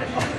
Wonderful.